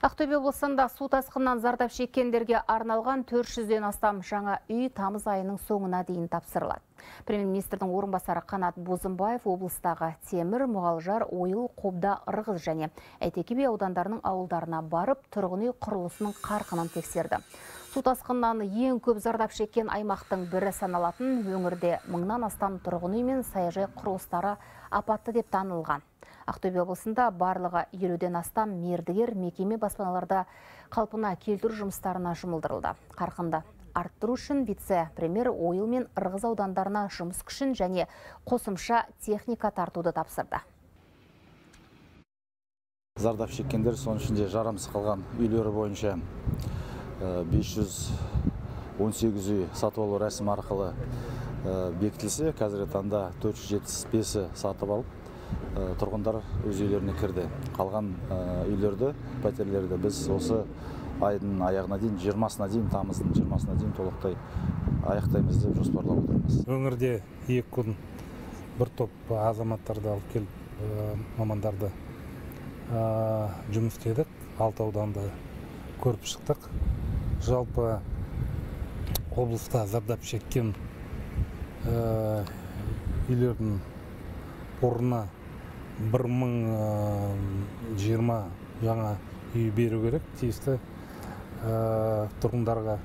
Ақтөбе облысында су тасқыннан зардап шеккендерге арналған 400-ден астам жаңа үй тамыз айының соңына дейін тапсырылады. Премьер-министрдің орынбасары Қанат Бозымбаев облыстағы Темір, Мұғалжар, Ойыл, Қобда, Ырғыз және Әйтеке би аудандарының ауылдарына барып, тұрғын үй құрылысының қарқынын тексерді. Су тасқыннан ең көп зардап шеккен аймақтың бірі саналатын өңірде мыңнан астам тұрғын үй мен саяжай құрылыстары апатты деп танылған. Ақтөбе облысында барлығы елуден астам мердігер мекеме баспаналарда қалпына келтіру жұмыстарына жұмылдырылды. Қарқынды арттыру үшін вице-премьер ойыл мен ырғыз аудандарына жұмыс күшін және қосымша техника тартуды тапсырды. Зардап шеккендер соның ішінде жарамсыз қалған үйлері бойынша 518 үй сатып алу рәсімі арқылы бекітілсе, қазіргі таңда 475 сатып алып, тұрғындар өз үйлеріне кірді. Қалған үйлерді, пәтерлерді біз осы айдың аяғына дейін, 20-сына дейін, тамыздың 20-сына дейін толықтай аяқтаймыз деп жоспарлап отырмыз. Өңірде екі күн бір топ азаматтарды алып келіп мамандарды жұмыс істедік. Алты ауданда көріп шықтық. Жалпы облыста зардап шеккен үйлердің орнына бір мың жиырма жаңа үй беру керек тиісті тұрғындарға.